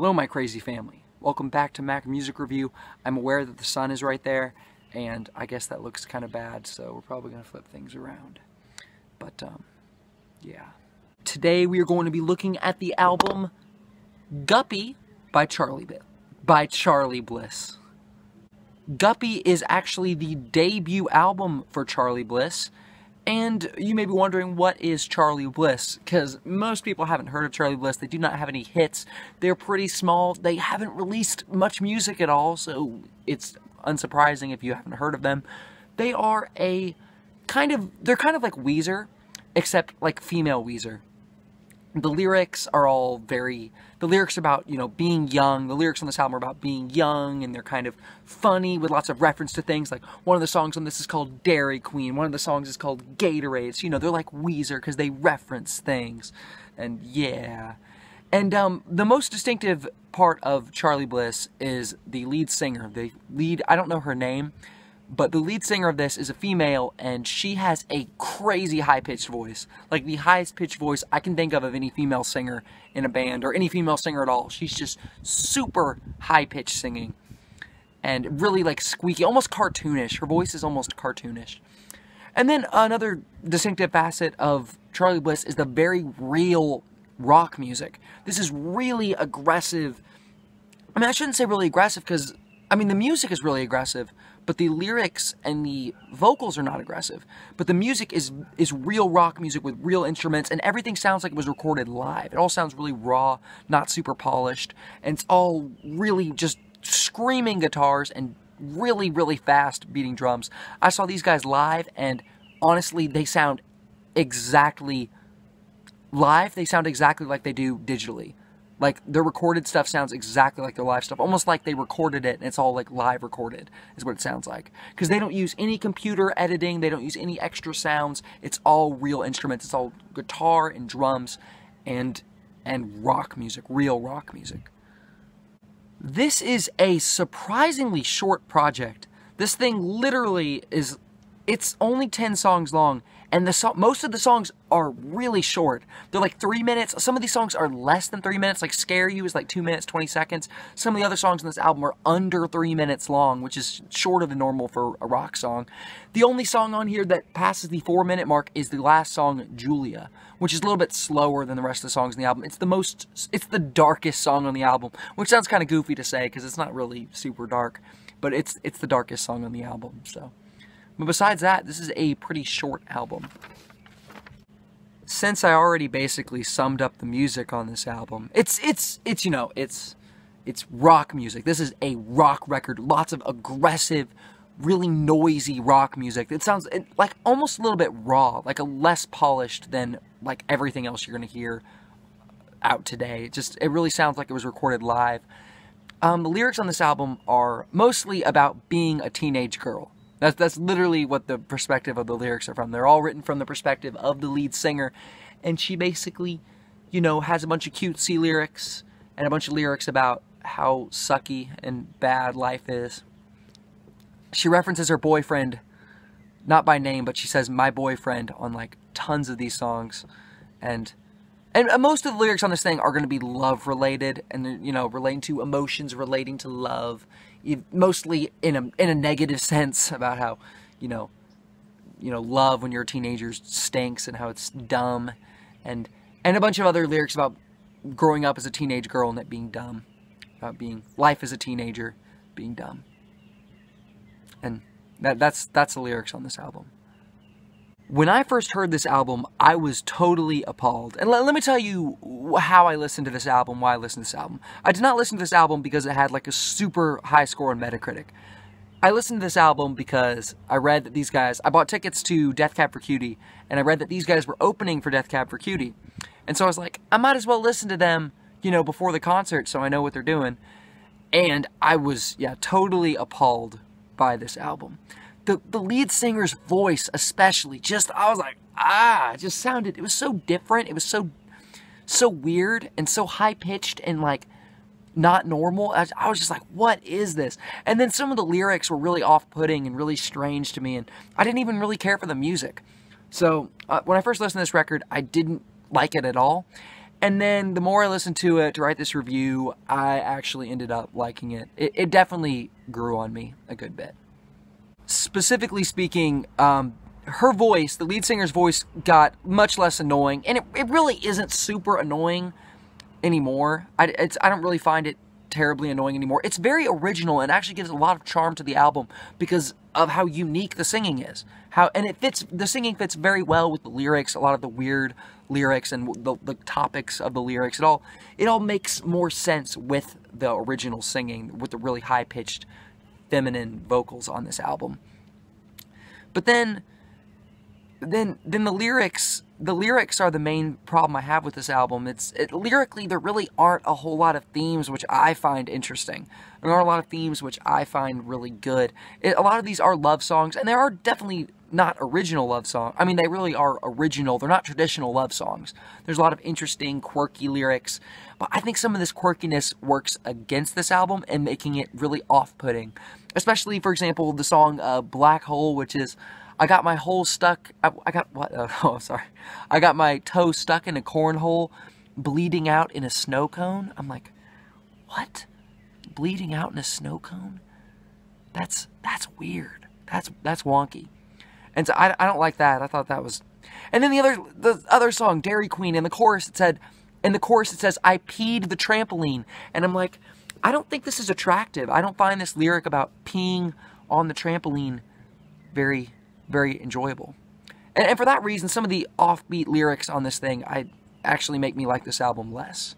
Hello, my crazy family. Welcome back to Mac Music Review. I'm aware that the sun is right there, and I guess that looks kind of bad, so we're probably going to flip things around. But, um, yeah. Today we are going to be looking at the album Guppy by Charly. By Charly Bliss. Guppy is actually the debut album for Charly Bliss, and you may be wondering, what is Charly Bliss? Because most people haven't heard of Charly Bliss. They do not have any hits. They're pretty small. They haven't released much music at all, so it's unsurprising if you haven't heard of them. They are a kind of, they're kind of like Weezer, except like female Weezer the lyrics are all very the lyrics about you know being young the lyrics on this album are about being young and they're kind of funny with lots of reference to things like one of the songs on this is called dairy queen one of the songs is called gatorade so you know they're like weezer because they reference things and yeah. And um, the most distinctive part of charly bliss is the lead singer the lead i don't know her name but the lead singer of this is a female, and she has a crazy high pitched voice. Like the highest pitched voice I can think of of any female singer in a band or any female singer at all. She's just super high pitched singing and really like squeaky, almost cartoonish. Her voice is almost cartoonish. And then another distinctive facet of Charly Bliss is the very real rock music. This is really aggressive. I mean, I shouldn't say really aggressive because, I mean, the music is really aggressive, but the lyrics and the vocals are not aggressive. But the music is is real rock music with real instruments, and everything sounds like it was recorded live. It all sounds really raw, not super polished, and it's all really just screaming guitars and really, really fast beating drums. I saw these guys live, and honestly, they sound exactly live. They sound exactly like they do digitally. Like their recorded stuff sounds exactly like their live stuff, almost like they recorded it and it's all like live recorded, is what it sounds like. Because they don't use any computer editing, they don't use any extra sounds. It's all real instruments. It's all guitar and drums, and and rock music, real rock music. This is a surprisingly short project. This thing literally is, it's only 10 songs long and the so- most of the songs are really short. They're like three minutes. Some of these songs are less than three minutes. Like "Scare You" is like two minutes twenty seconds. Some of the other songs in this album are under three minutes long, which is shorter than normal for a rock song. The only song on here that passes the four minute mark is the last song, "Julia," which is a little bit slower than the rest of the songs in the album. It's the most, it's the darkest song on the album, which sounds kind of goofy to say because it's not really super dark, but it's it's the darkest song on the album. So. But besides that, this is a pretty short album. Since I already basically summed up the music on this album, it's it's it's you know, it's it's rock music. This is a rock record. Lots of aggressive, really noisy rock music. It sounds like almost a little bit raw, like a less polished than like everything else you're going to hear out today. It just it really sounds like it was recorded live. Um, the lyrics on this album are mostly about being a teenage girl. That's that's literally what the perspective of the lyrics are from. They're all written from the perspective of the lead singer, and she basically, you know, has a bunch of cutesy lyrics and a bunch of lyrics about how sucky and bad life is. She references her boyfriend, not by name, but she says my boyfriend on like tons of these songs, and and most of the lyrics on this thing are going to be love related and you know relating to emotions relating to love mostly in a in a negative sense about how you know you know love when you're a teenager stinks and how it's dumb. And and a bunch of other lyrics about growing up as a teenage girl and it being dumb. About being life as a teenager being dumb. And that that's that's the lyrics on this album when I first heard this album, I was totally appalled. And let, let, me tell you how I listened to this album, why I listened to this album. I did not listen to this album because it had like a super high score on Metacritic. I listened to this album because I read that these guys, I bought tickets to Death Cab for Cutie, and I read that these guys were opening for Death Cab for Cutie. And so I was like, I might as well listen to them, you know, before the concert so I know what they're doing. And I was, yeah, totally appalled by this album the, the lead singer's voice especially just i was like ah it just sounded it was so different it was so so weird and so high pitched and like not normal I, I was just like what is this and then some of the lyrics were really off-putting and really strange to me and i didn't even really care for the music so uh, when i first listened to this record i didn't like it at all And then the more I listened to it to write this review, I actually ended up liking it. It, it definitely grew on me a good bit. Specifically speaking, um, her voice, the lead singer's voice, got much less annoying, and it, it really isn't super annoying anymore. I, it's, I don't really find it terribly annoying anymore. It's very original and actually gives a lot of charm to the album because of how unique the singing is. How and it fits the singing fits very well with the lyrics, a lot of the weird lyrics and the, the topics of the lyrics. It all it all makes more sense with the original singing with the really high pitched feminine vocals on this album. But then then then the lyrics the lyrics are the main problem I have with this album. It's it, lyrically there really aren't a whole lot of themes which I find interesting. There are a lot of themes which I find really good. It, a lot of these are love songs, and there are definitely not original love songs. I mean, they really are original. They're not traditional love songs. There's a lot of interesting, quirky lyrics, but I think some of this quirkiness works against this album and making it really off-putting. Especially, for example, the song uh, "Black Hole," which is I got my hole stuck. I, I got what? Oh, sorry. I got my toe stuck in a cornhole, bleeding out in a snow cone. I'm like, what? Bleeding out in a snow cone? That's that's weird. That's that's wonky. And so I, I don't like that. I thought that was. And then the other the other song, Dairy Queen, in the chorus it said, in the chorus it says, I peed the trampoline, and I'm like, I don't think this is attractive. I don't find this lyric about peeing on the trampoline very very enjoyable. And, and for that reason, some of the offbeat lyrics on this thing I actually make me like this album less.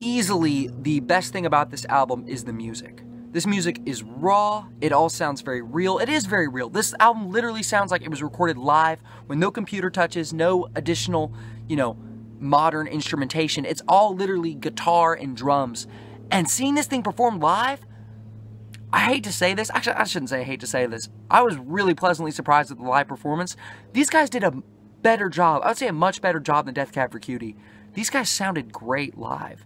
Easily, the best thing about this album is the music. This music is raw, it all sounds very real. It is very real. This album literally sounds like it was recorded live with no computer touches, no additional, you know, modern instrumentation. It's all literally guitar and drums. And seeing this thing performed live, I hate to say this. Actually, I shouldn't say I hate to say this. I was really pleasantly surprised with the live performance. These guys did a better job. I would say a much better job than Death Cab for Cutie. These guys sounded great live.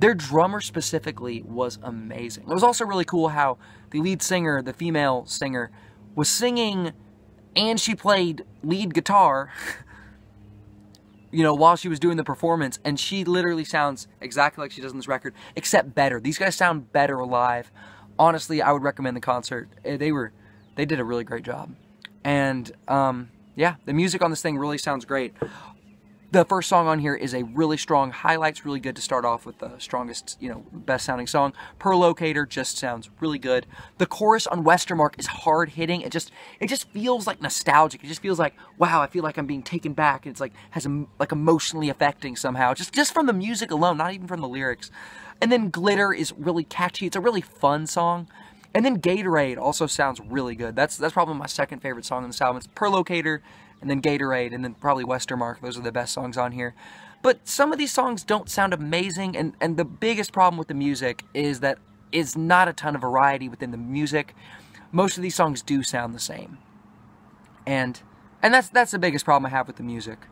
Their drummer specifically was amazing. It was also really cool how the lead singer, the female singer, was singing and she played lead guitar, you know, while she was doing the performance. And she literally sounds exactly like she does in this record, except better. These guys sound better live honestly, I would recommend the concert. Eh, they were, they did a really great job. And um, yeah, the music on this thing really sounds great. The first song on here is a really strong highlights, really good to start off with the strongest, you know, best sounding song. Percolator just sounds really good. The chorus on Westermarck is hard hitting. It just it just feels like nostalgic. It just feels like, wow, I feel like I'm being taken back. It's like has a, like emotionally affecting somehow. Just just from the music alone, not even from the lyrics. And then Glitter is really catchy. It's a really fun song. And then Gatorade also sounds really good. That's that's probably my second favorite song on this album. It's Percolator, and then Gatorade, and then probably Westermarck. Those are the best songs on here. But some of these songs don't sound amazing, and, and the biggest problem with the music is that is not a ton of variety within the music. Most of these songs do sound the same. And and that's that's the biggest problem I have with the music.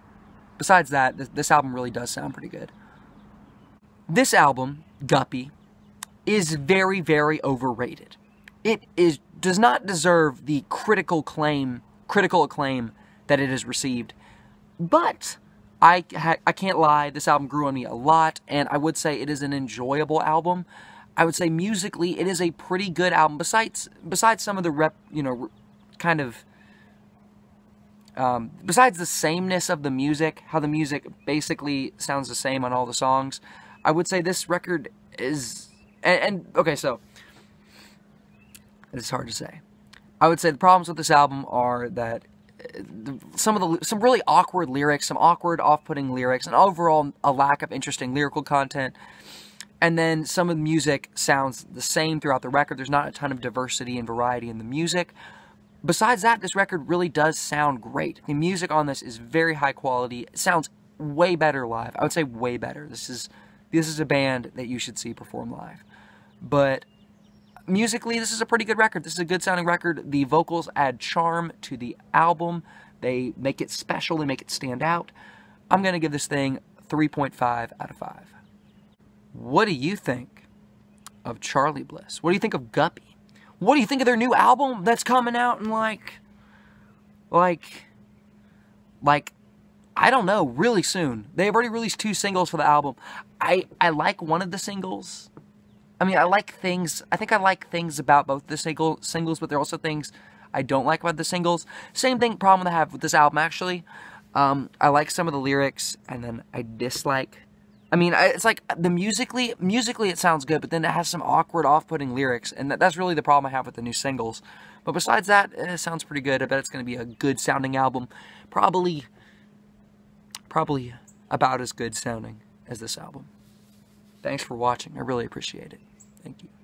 Besides that, this, this album really does sound pretty good. This album, Guppy, is very, very overrated. It is does not deserve the critical claim, critical acclaim that it has received. But I I can't lie, this album grew on me a lot, and I would say it is an enjoyable album. I would say musically, it is a pretty good album. Besides besides some of the rep, you know, kind of. Um, besides the sameness of the music, how the music basically sounds the same on all the songs, I would say this record is, and, and okay, so it's hard to say. I would say the problems with this album are that some of the some really awkward lyrics, some awkward, off-putting lyrics, and overall a lack of interesting lyrical content. And then some of the music sounds the same throughout the record. There's not a ton of diversity and variety in the music. Besides that, this record really does sound great. The music on this is very high quality. It sounds way better live. I would say way better. This is this is a band that you should see perform live. But musically, this is a pretty good record. This is a good sounding record. The vocals add charm to the album. They make it special, they make it stand out. I'm going to give this thing 3.5 out of 5. What do you think of Charly Bliss? What do you think of Guppy? What do you think of their new album that's coming out in like, like, like I don't know, really soon. They've already released two singles for the album. I, I like one of the singles. I mean, I like things, I think I like things about both the single singles, but there are also things I don't like about the singles. Same thing, problem I have with this album, actually. Um, I like some of the lyrics, and then I dislike I mean, it's like the musically, musically it sounds good, but then it has some awkward, off-putting lyrics, and that, that's really the problem I have with the new singles. But besides that, it sounds pretty good. I bet it's going to be a good sounding album. Probably, probably about as good sounding as this album. Thanks for watching. I really appreciate it. Thank you.